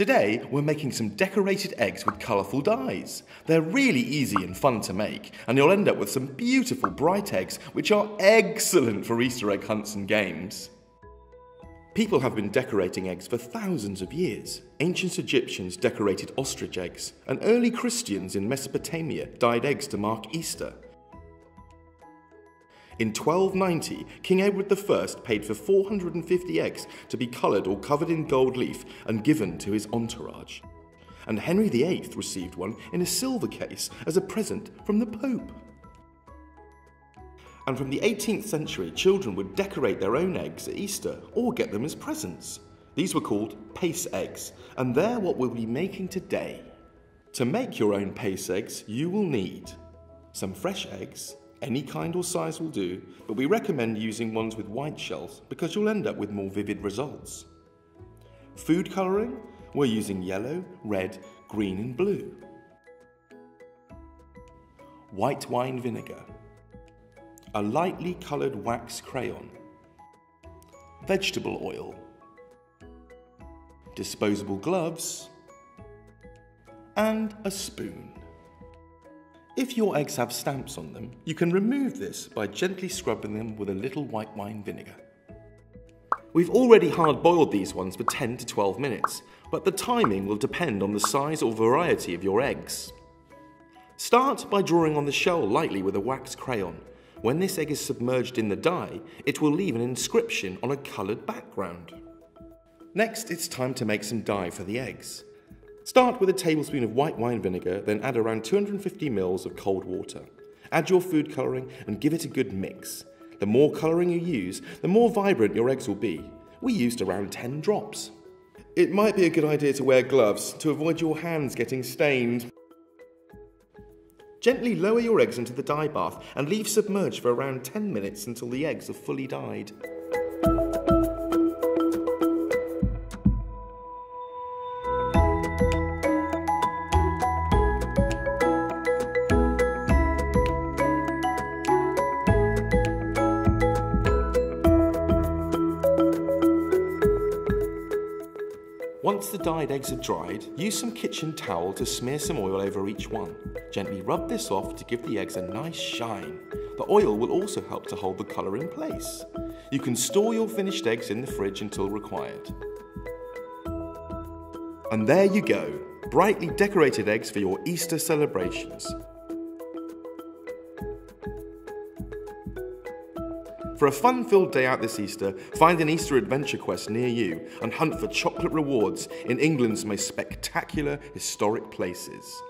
Today, we're making some decorated eggs with colourful dyes. They're really easy and fun to make, and you'll end up with some beautiful bright eggs, which are excellent for Easter egg hunts and games. People have been decorating eggs for thousands of years. Ancient Egyptians decorated ostrich eggs, and early Christians in Mesopotamia dyed eggs to mark Easter. In 1290, King Edward I paid for 450 eggs to be coloured or covered in gold leaf and given to his entourage. And Henry VIII received one in a silver case as a present from the Pope. And from the 18th century, children would decorate their own eggs at Easter or get them as presents. These were called pace eggs, and they're what we'll be making today. To make your own pace eggs, you will need some fresh eggs, any kind or size will do, but we recommend using ones with white shells because you'll end up with more vivid results. Food colouring, we're using yellow, red, green and blue. White wine vinegar. A lightly coloured wax crayon. Vegetable oil. Disposable gloves. And a spoon. If your eggs have stamps on them, you can remove this by gently scrubbing them with a little white wine vinegar. We've already hard boiled these ones for 10 to 12 minutes, but the timing will depend on the size or variety of your eggs. Start by drawing on the shell lightly with a wax crayon. When this egg is submerged in the dye, it will leave an inscription on a coloured background. Next, it's time to make some dye for the eggs. Start with a tablespoon of white wine vinegar, then add around 250 ml of cold water. Add your food colouring and give it a good mix. The more colouring you use, the more vibrant your eggs will be. We used around 10 drops. It might be a good idea to wear gloves to avoid your hands getting stained. Gently lower your eggs into the dye bath and leave submerged for around 10 minutes until the eggs are fully dyed. Once the dyed eggs are dried, use some kitchen towel to smear some oil over each one. Gently rub this off to give the eggs a nice shine. The oil will also help to hold the colour in place. You can store your finished eggs in the fridge until required. And there you go, brightly decorated eggs for your Easter celebrations. For a fun filled day out this Easter, find an Easter adventure quest near you and hunt for chocolate rewards in England's most spectacular historic places.